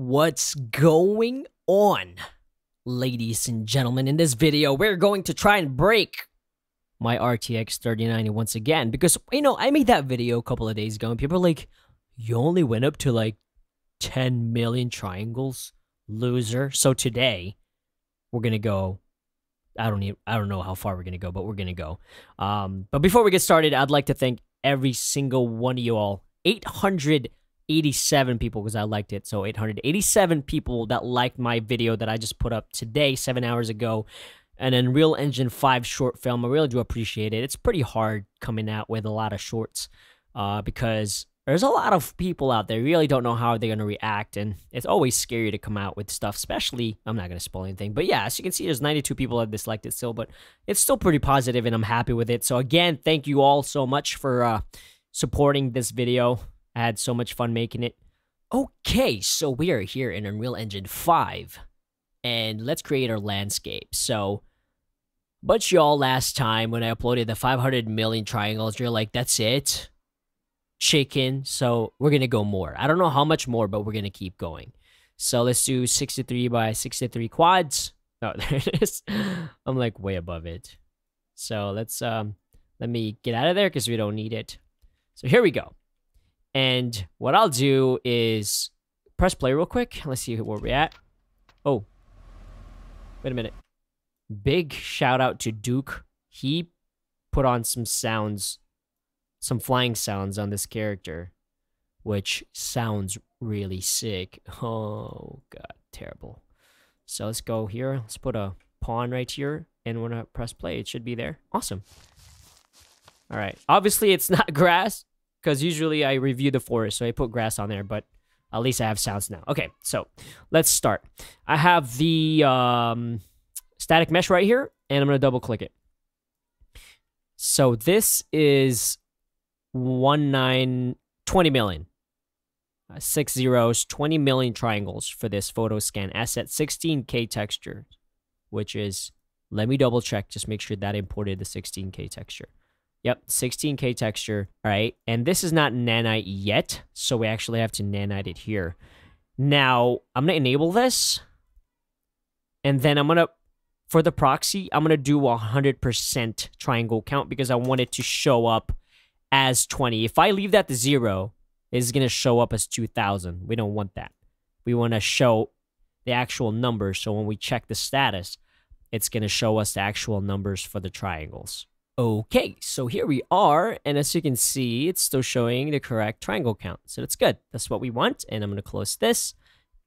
What's going on? Ladies and gentlemen, in this video, we're going to try and break my RTX 3090 once again. Because, you know, I made that video a couple of days ago and people are like, you only went up to like 10 million triangles? Loser. So today, we're going to go I don't even, I don't know how far we're gonna go, but we're gonna go. Um, but before we get started, I'd like to thank every single one of you all. 887 people because I liked it. So 887 people that liked my video that I just put up today, seven hours ago. And an Unreal Engine 5 short film. I really do appreciate it. It's pretty hard coming out with a lot of shorts uh, because there's a lot of people out there really don't know how they're going to react and it's always scary to come out with stuff especially i'm not going to spoil anything but yeah as you can see there's 92 people that disliked it still but it's still pretty positive and i'm happy with it so again thank you all so much for uh, supporting this video i had so much fun making it okay so we are here in unreal engine 5 and let's create our landscape so but y'all last time when i uploaded the 500 million triangles you're like that's it chicken. So we're going to go more. I don't know how much more, but we're going to keep going. So let's do 63 by 63 quads. Oh, there it is. I'm like way above it. So let's, um, let me get out of there because we don't need it. So here we go. And what I'll do is press play real quick. Let's see where we're at. Oh, wait a minute. Big shout out to Duke. He put on some sounds some flying sounds on this character, which sounds really sick. Oh god, terrible. So let's go here. Let's put a pawn right here, and when I press play, it should be there. Awesome. All right. Obviously, it's not grass because usually I review the forest, so I put grass on there, but at least I have sounds now. Okay, so let's start. I have the um, static mesh right here, and I'm going to double click it. So this is one nine 20 million. Uh, six zeros, 20 million triangles for this photo scan asset, 16K texture, which is, let me double check, just make sure that imported the 16K texture. Yep, 16K texture. All right, and this is not nanite yet, so we actually have to nanite it here. Now, I'm going to enable this, and then I'm going to, for the proxy, I'm going to do a 100% triangle count because I want it to show up as 20. If I leave that to zero, it's going to show up as 2000. We don't want that. We want to show the actual numbers. So when we check the status, it's going to show us the actual numbers for the triangles. Okay, so here we are. And as you can see, it's still showing the correct triangle count. So that's good. That's what we want. And I'm going to close this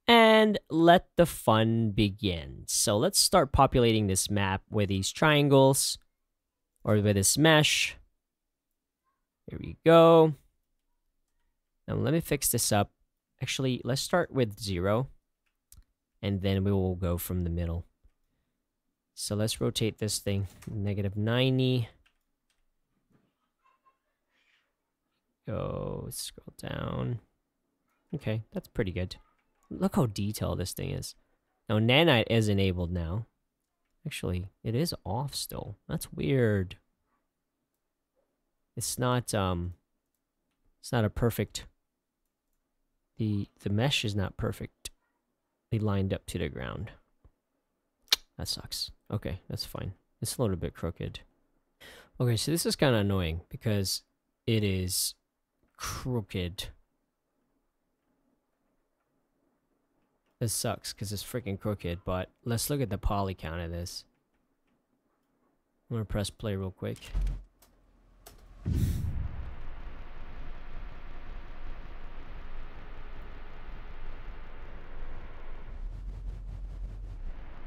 and let the fun begin. So let's start populating this map with these triangles or with this mesh. Here we go. Now let me fix this up. Actually, let's start with zero. And then we will go from the middle. So let's rotate this thing. Negative 90. Go, scroll down. Okay, that's pretty good. Look how detailed this thing is. Now, nanite is enabled now. Actually, it is off still. That's weird it's not um it's not a perfect the the mesh is not perfectly lined up to the ground. That sucks. Okay, that's fine. It's a little bit crooked. Okay, so this is kind of annoying because it is crooked. This sucks because it's freaking crooked, but let's look at the poly count of this. I'm gonna press play real quick.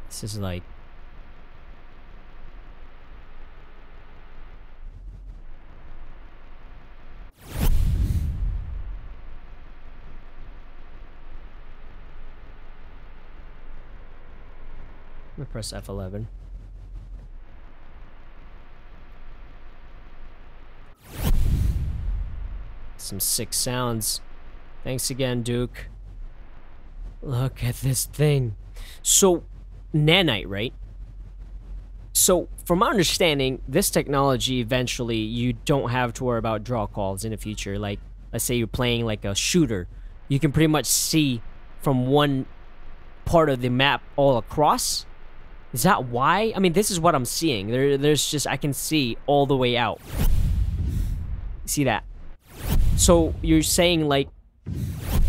This is like press F11. Some sick sounds. Thanks again, Duke. Look at this thing. So, nanite, right? So, from my understanding, this technology eventually you don't have to worry about draw calls in the future. Like, let's say you're playing like a shooter, you can pretty much see from one part of the map all across? Is that why? I mean, this is what I'm seeing. There, there's just, I can see all the way out. See that? So you're saying like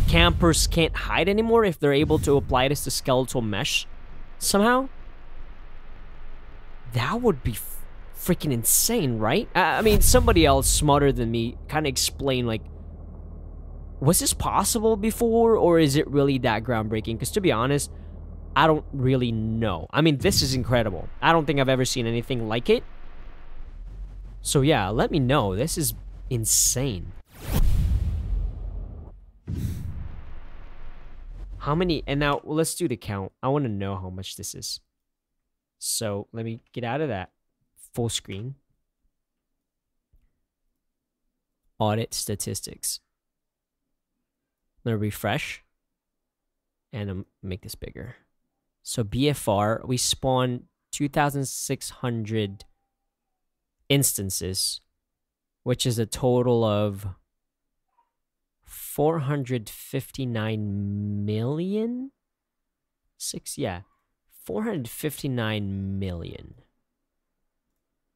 campers can't hide anymore if they're able to apply this to skeletal mesh somehow? That would be freaking insane, right? I, I mean, somebody else smarter than me kind of explain like, was this possible before or is it really that groundbreaking? Because to be honest, I don't really know. I mean, this is incredible. I don't think I've ever seen anything like it. So yeah, let me know. This is insane. How many? And now well, let's do the count. I want to know how much this is. So let me get out of that full screen. Audit statistics. I'm going to refresh and um, make this bigger. So BFR, we spawn 2,600 instances, which is a total of 459 million? Six, yeah. 459 million.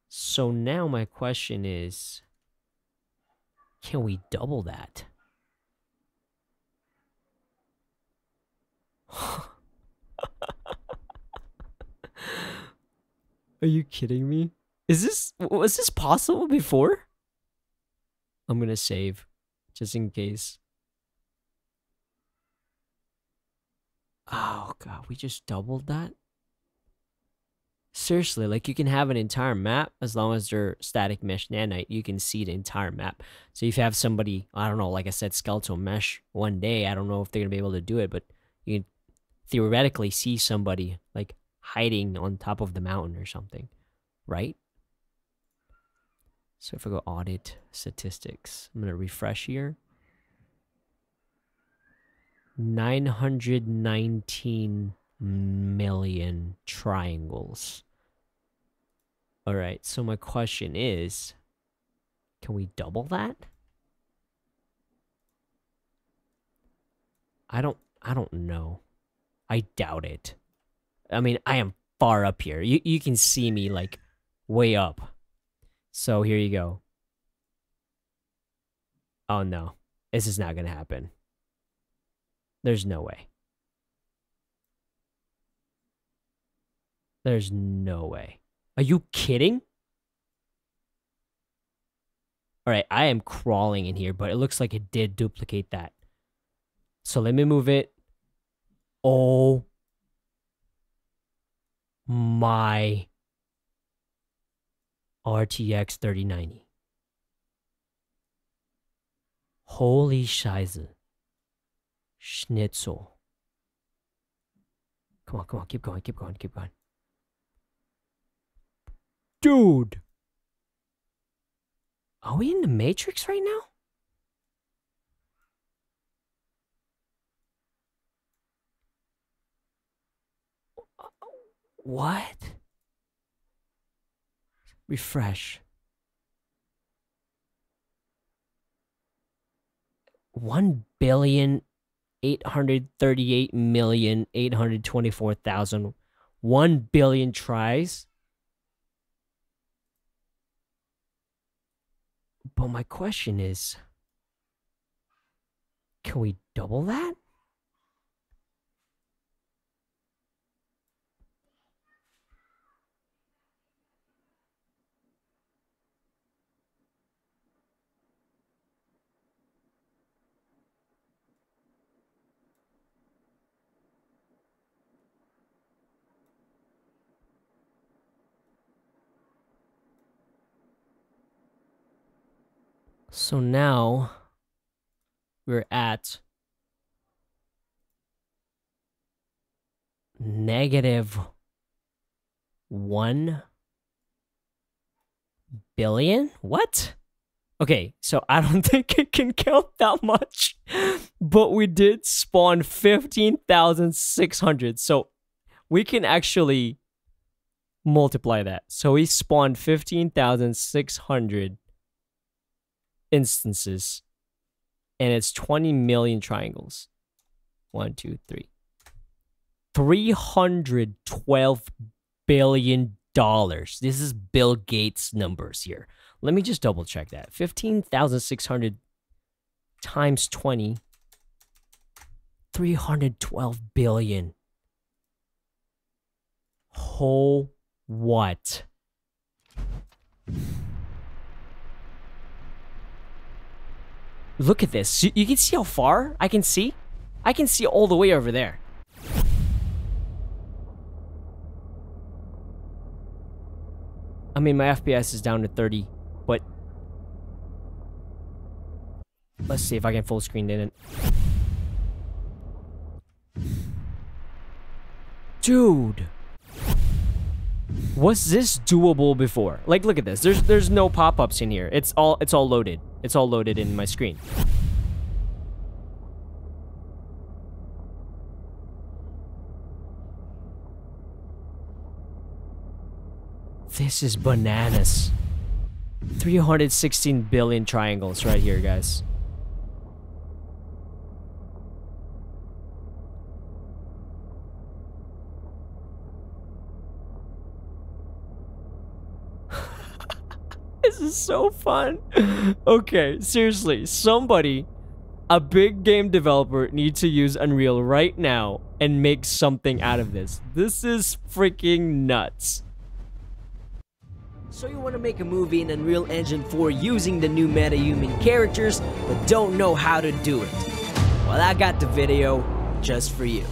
So now my question is, can we double that? Are you kidding me? Is this was this possible before? I'm gonna save just in case. Oh god, we just doubled that? Seriously, like you can have an entire map as long as they're static mesh nanite, you can see the entire map. So if you have somebody, I don't know, like I said, skeletal mesh one day, I don't know if they're gonna be able to do it, but you can theoretically see somebody like hiding on top of the mountain or something, right? So if I go audit statistics, I'm gonna refresh here. 919 million triangles. All right, so my question is, can we double that? I don't I don't know. I doubt it. I mean, I am far up here. You you can see me like way up. So here you go. Oh no. This is not going to happen. There's no way. There's no way. Are you kidding? All right, I am crawling in here, but it looks like it did duplicate that. So let me move it. Oh my RTX 3090. Holy Scheiße. Schnitzel. Come on, come on, keep going, keep going, keep going. Dude! Are we in the Matrix right now? What? Refresh. One billion eight hundred thirty-eight million eight hundred twenty-four thousand. One billion tris. But my question is, can we double that? So now we're at negative 1 billion? What? Okay, so I don't think it can count that much, but we did spawn 15,600. So we can actually multiply that. So we spawned 15,600 instances and it's 20 million triangles. One, two, three. $312 billion. This is Bill Gates' numbers here. Let me just double check that. 15,600 times 20. 312 billion. Whole what? Look at this. You can see how far I can see? I can see all the way over there. I mean, my FPS is down to 30, but let's see if I can full screen in it. Dude. Was this doable before? Like, look at this. There's there's no pop-ups in here. It's all it's all loaded. It's all loaded in my screen. This is bananas. 316 billion triangles right here, guys. This is so fun. Okay, seriously, somebody, a big game developer, needs to use Unreal right now and make something out of this. This is freaking nuts. So you want to make a movie in Unreal Engine 4 using the new MetaHuman characters, but don't know how to do it? Well, I got the video just for you.